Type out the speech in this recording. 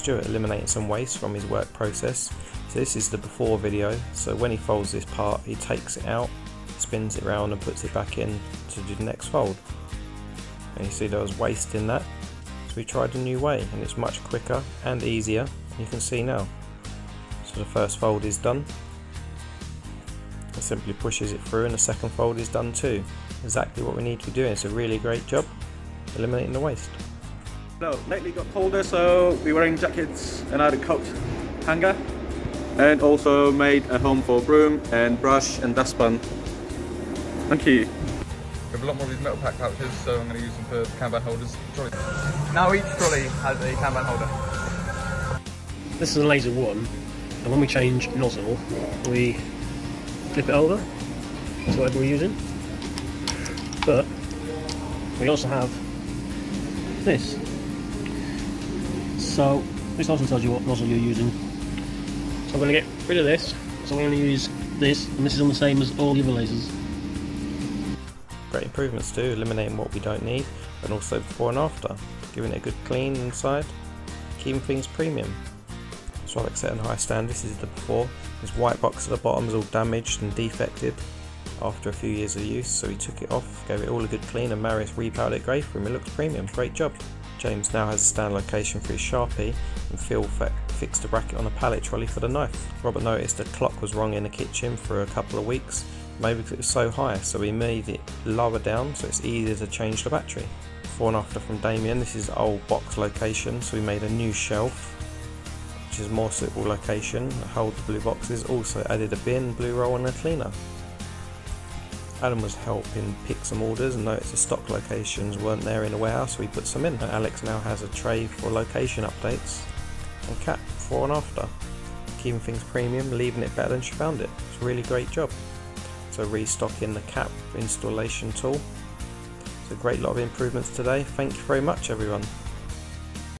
Stuart eliminating some waste from his work process. So this is the before video, so when he folds this part he takes it out, spins it around and puts it back in to do the next fold. And you see there was waste in that, so we tried a new way and it's much quicker and easier, you can see now. So the first fold is done, it simply pushes it through and the second fold is done too. Exactly what we need to be doing, it's a really great job eliminating the waste. No, lately got colder, so we're wearing jackets and added coat hanger. And also made a home for broom and brush and dustpan. Thank you. We have a lot more of these metal pack pouches, so I'm going to use them for Kanban holders. Trolley. Now each trolley has a Kanban holder. This is a laser one, and when we change nozzle, we flip it over to whatever we're using. But we also have this. So this also tells you what nozzle you're using. So I'm going to get rid of this. So I'm going to use this, and this is on the same as all the other lasers. Great improvements too, eliminating what we don't need, and also before and after, giving it a good clean inside, keeping things premium. So Alex set a high stand, this is the before, this white box at the bottom is all damaged and defected after a few years of use, so we took it off, gave it all a good clean and Marius repowdered it grey for him, it looks premium, great job. James now has a stand location for his Sharpie and Phil fixed a bracket on a pallet trolley for the knife. Robert noticed the clock was wrong in the kitchen for a couple of weeks, maybe because it was so high, so we made it lower down so it's easier to change the battery. Before and after from Damien, this is old box location, so we made a new shelf which is more suitable location, hold the blue boxes, also added a bin, blue roll and a cleaner. Adam was helping pick some orders and noticed the stock locations weren't there in the warehouse, so we put some in. Alex now has a tray for location updates and Cat before and after. Keeping things premium, leaving it better than she found it. It's a really great job. So restocking the cap installation tool. It's a great lot of improvements today. Thank you very much everyone.